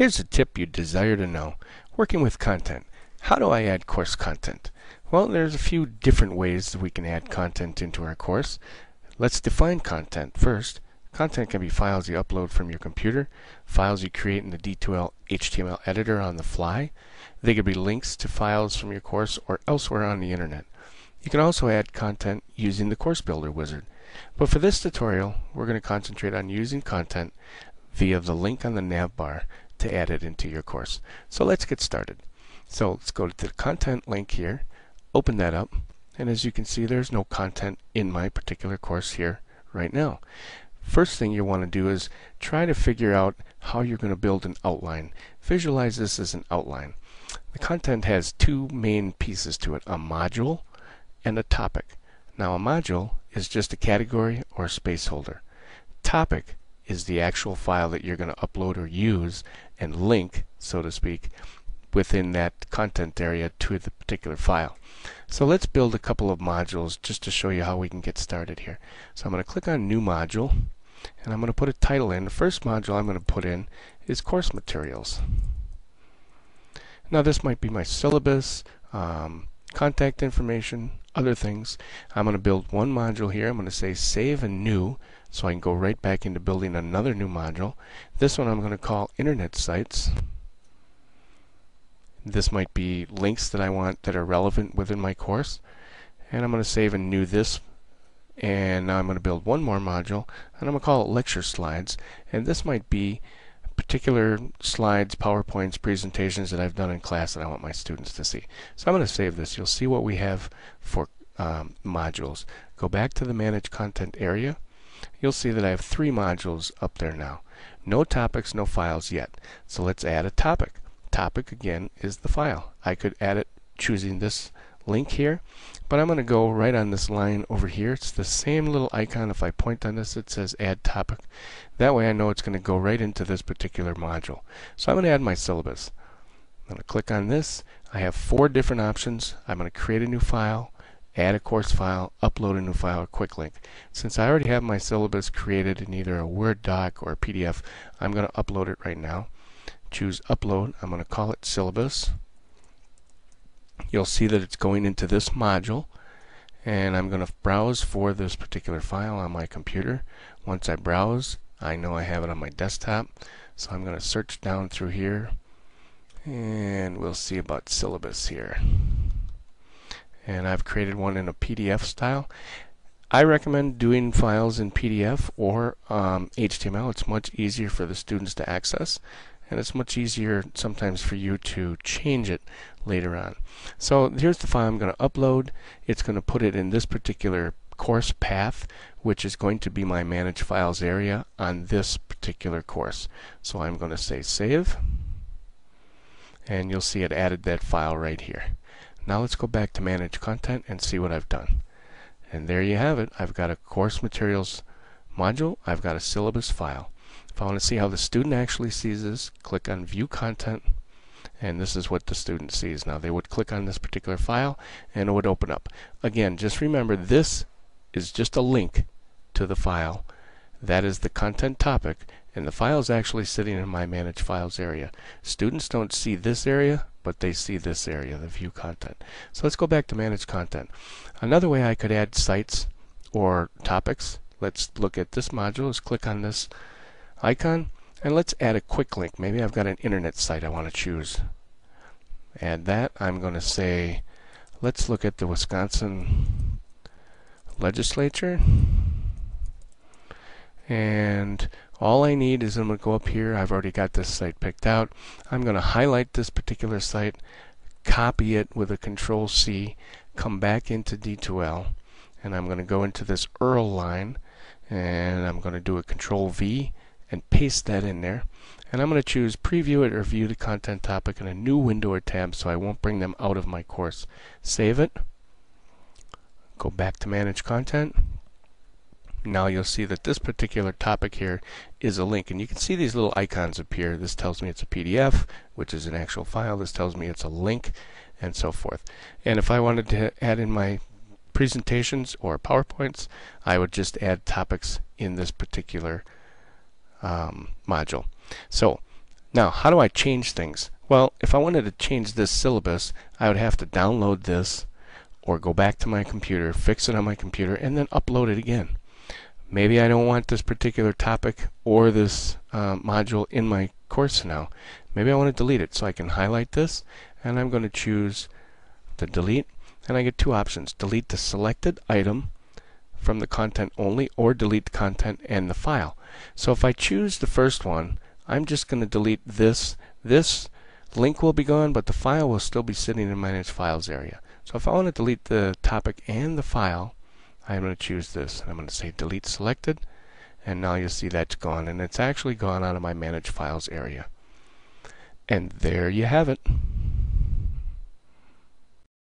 Here's a tip you desire to know. Working with content. How do I add course content? Well, there's a few different ways that we can add content into our course. Let's define content first. Content can be files you upload from your computer, files you create in the D2L HTML editor on the fly. They could be links to files from your course or elsewhere on the internet. You can also add content using the Course Builder wizard. But for this tutorial, we're going to concentrate on using content via the link on the nav bar to add it into your course. So let's get started. So let's go to the content link here, open that up, and as you can see there's no content in my particular course here right now. First thing you want to do is try to figure out how you're going to build an outline. Visualize this as an outline. The content has two main pieces to it, a module and a topic. Now a module is just a category or a space holder. Topic is the actual file that you're going to upload or use and link, so to speak, within that content area to the particular file. So let's build a couple of modules just to show you how we can get started here. So I'm going to click on New Module and I'm going to put a title in. The first module I'm going to put in is Course Materials. Now this might be my syllabus, um, contact information, other things. I'm going to build one module here. I'm going to say Save and New so I can go right back into building another new module. This one I'm going to call Internet Sites. This might be links that I want that are relevant within my course. And I'm going to save and new this. And now I'm going to build one more module. And I'm going to call it Lecture Slides. And this might be particular slides, PowerPoints, presentations that I've done in class that I want my students to see. So I'm going to save this. You'll see what we have for um, modules. Go back to the Manage Content area you'll see that I have three modules up there now. No topics, no files yet. So let's add a topic. Topic again is the file. I could add it choosing this link here, but I'm going to go right on this line over here. It's the same little icon. If I point on this, it says add topic. That way I know it's going to go right into this particular module. So I'm going to add my syllabus. I'm going to click on this. I have four different options. I'm going to create a new file add a course file, upload a new file, or quick link. Since I already have my syllabus created in either a Word doc or a PDF, I'm going to upload it right now. Choose upload. I'm going to call it syllabus. You'll see that it's going into this module and I'm going to browse for this particular file on my computer. Once I browse, I know I have it on my desktop. So I'm going to search down through here and we'll see about syllabus here and I've created one in a PDF style. I recommend doing files in PDF or um, HTML. It's much easier for the students to access and it's much easier sometimes for you to change it later on. So here's the file I'm going to upload. It's going to put it in this particular course path which is going to be my manage files area on this particular course. So I'm going to say save and you'll see it added that file right here. Now let's go back to manage content and see what I've done. And there you have it. I've got a course materials module. I've got a syllabus file. If I want to see how the student actually sees this, click on view content and this is what the student sees. Now they would click on this particular file and it would open up. Again, just remember this is just a link to the file. That is the content topic and the file is actually sitting in my manage files area. Students don't see this area but they see this area, the view content. So let's go back to manage content. Another way I could add sites or topics, let's look at this module, let's click on this icon, and let's add a quick link. Maybe I've got an internet site I want to choose. Add that. I'm going to say, let's look at the Wisconsin legislature. And all I need is I'm going to go up here. I've already got this site picked out. I'm going to highlight this particular site, copy it with a control C, come back into D2L, and I'm going to go into this URL line, and I'm going to do a control V and paste that in there. And I'm going to choose preview it or view the content topic in a new window or tab so I won't bring them out of my course. Save it. Go back to manage content now you'll see that this particular topic here is a link. And you can see these little icons appear. This tells me it's a PDF which is an actual file. This tells me it's a link and so forth. And if I wanted to add in my presentations or PowerPoints I would just add topics in this particular um, module. So Now, how do I change things? Well, if I wanted to change this syllabus, I would have to download this or go back to my computer, fix it on my computer, and then upload it again. Maybe I don't want this particular topic or this uh, module in my course now. Maybe I want to delete it. So I can highlight this and I'm going to choose the delete and I get two options. Delete the selected item from the content only or delete the content and the file. So if I choose the first one, I'm just going to delete this. This link will be gone, but the file will still be sitting in Manage Files area. So if I want to delete the topic and the file, I'm going to choose this. I'm going to say delete selected and now you'll see that's gone and it's actually gone out of my manage files area. And there you have it.